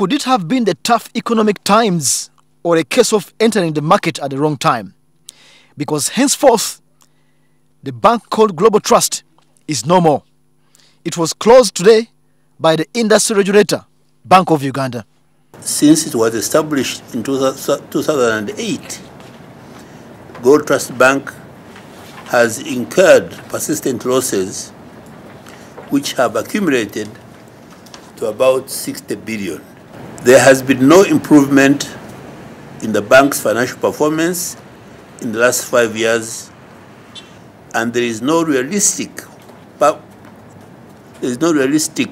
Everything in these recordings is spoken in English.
Could it have been the tough economic times or a case of entering the market at the wrong time? Because henceforth, the bank called Global Trust is no more. It was closed today by the industry regulator, Bank of Uganda. Since it was established in 2008, Global Trust Bank has incurred persistent losses which have accumulated to about 60 billion. There has been no improvement in the bank's financial performance in the last five years, and there is no realistic, there is no realistic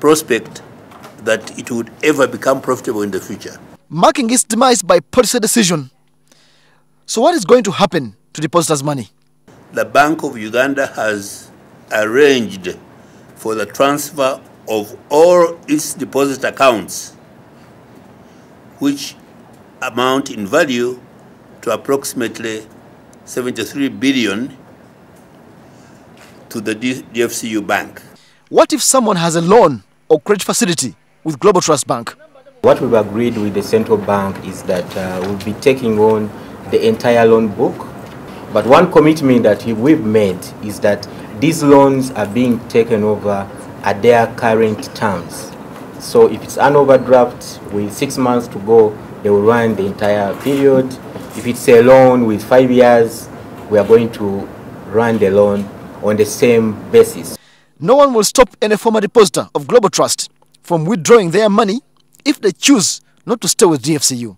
prospect that it would ever become profitable in the future. Marking its demise by policy decision. So, what is going to happen to depositors' money? The Bank of Uganda has arranged for the transfer of all its deposit accounts, which amount in value to approximately 73 billion to the DFCU Bank. What if someone has a loan or credit facility with Global Trust Bank? What we've agreed with the central bank is that uh, we'll be taking on the entire loan book. But one commitment that we've made is that these loans are being taken over at their current terms. So if it's an overdraft with six months to go, they will run the entire period. If it's a loan with five years, we are going to run the loan on the same basis. No one will stop any former depositor of Global Trust from withdrawing their money if they choose not to stay with DFCU.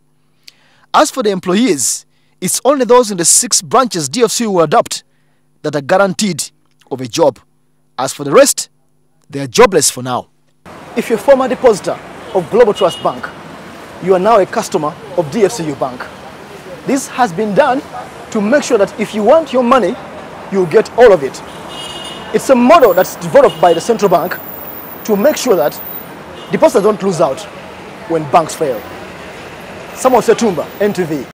As for the employees, it's only those in the six branches DFCU will adopt that are guaranteed of a job. As for the rest, they are jobless for now. If you're a former depositor of Global Trust Bank, you are now a customer of DFCU Bank. This has been done to make sure that if you want your money, you get all of it. It's a model that's developed by the central bank to make sure that depositors don't lose out when banks fail. Samuel Ssettumba, NTV.